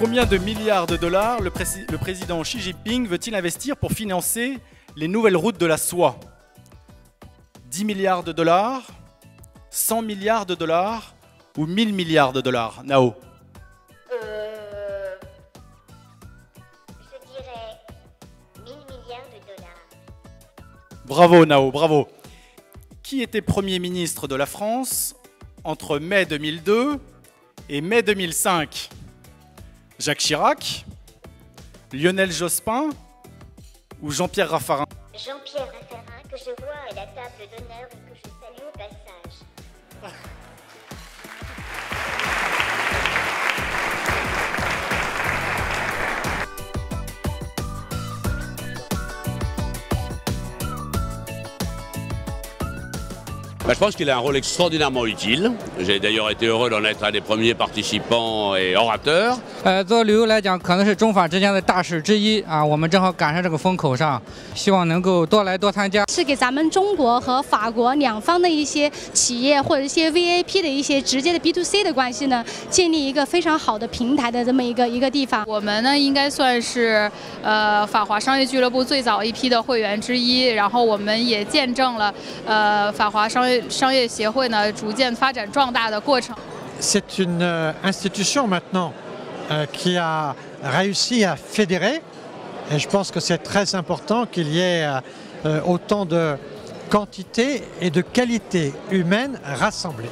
Combien de milliards de dollars le, le président Xi Jinping veut-il investir pour financer les nouvelles routes de la soie? 10 milliards de dollars 100 milliards de dollars ou 1000 milliards de dollars? Nao euh, Je dirais 1000 milliards de dollars. Bravo Nao, bravo. Qui était Premier ministre de la France entre mai 2002 et mai 2005 Jacques Chirac, Lionel Jospin ou Jean-Pierre Raffarin? Jean-Pierre Raffarin, que je vois à la table d'honneur et que je salue au passage. Bah, je pense qu'il a un rôle extraordinairement utile. J'ai d'ailleurs été heureux d'en être un des premiers participants et orateurs. 呃，作为旅游来讲，可能是中法之间的大事之一啊。我们正好赶上这个风口上，希望能够多来多参加。是给咱们中国和法国两方的一些企业或者一些 VIP 的一些直接的 B to C 的关系呢，建立一个非常好的平台的这么一个一个地方。我们呢，应该算是呃法华商业俱乐部最早一批的会员之一，然后我们也见证了呃法华商业。C'est une euh, institution maintenant euh, qui a réussi à fédérer et je pense que c'est très important qu'il y ait euh, autant de quantité et de qualité humaine rassemblées.